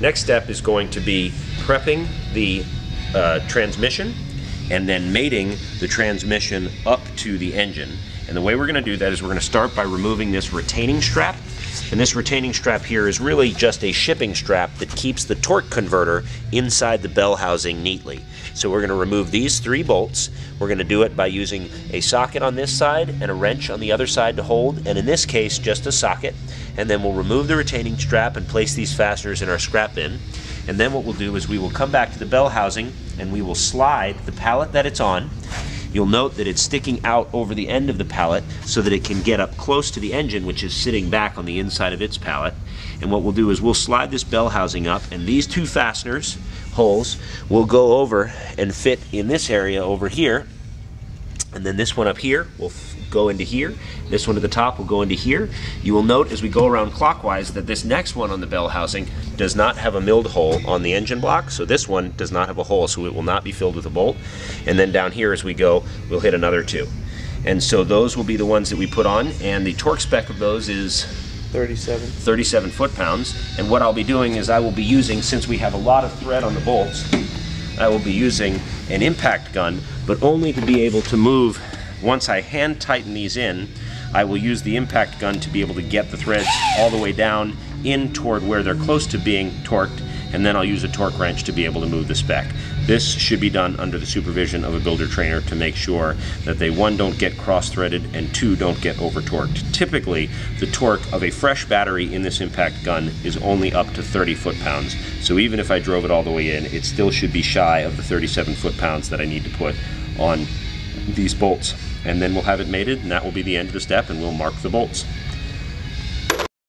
Next step is going to be prepping the uh, transmission and then mating the transmission up to the engine. And the way we're going to do that is we're going to start by removing this retaining strap. And this retaining strap here is really just a shipping strap that keeps the torque converter inside the bell housing neatly. So we're going to remove these three bolts. We're going to do it by using a socket on this side and a wrench on the other side to hold, and in this case, just a socket. And then we'll remove the retaining strap and place these fasteners in our scrap bin. And then what we'll do is we will come back to the bell housing and we will slide the pallet that it's on. You'll note that it's sticking out over the end of the pallet so that it can get up close to the engine, which is sitting back on the inside of its pallet. And what we'll do is we'll slide this bell housing up, and these two fasteners, holes, will go over and fit in this area over here. And then this one up here will go into here. This one at the top will go into here. You will note as we go around clockwise that this next one on the bell housing does not have a milled hole on the engine block. So this one does not have a hole, so it will not be filled with a bolt. And then down here as we go, we'll hit another two. And so those will be the ones that we put on. And the torque spec of those is 37. 37 foot-pounds. And what I'll be doing is I will be using, since we have a lot of thread on the bolts, I will be using an impact gun, but only to be able to move. Once I hand tighten these in, I will use the impact gun to be able to get the threads all the way down in toward where they're close to being torqued, and then I'll use a torque wrench to be able to move the spec. This should be done under the supervision of a builder trainer to make sure that they, one, don't get cross-threaded, and two, don't get over-torqued. Typically, the torque of a fresh battery in this impact gun is only up to 30 foot-pounds. So even if I drove it all the way in, it still should be shy of the 37 foot-pounds that I need to put on these bolts and then we'll have it mated and that will be the end of the step and we'll mark the bolts.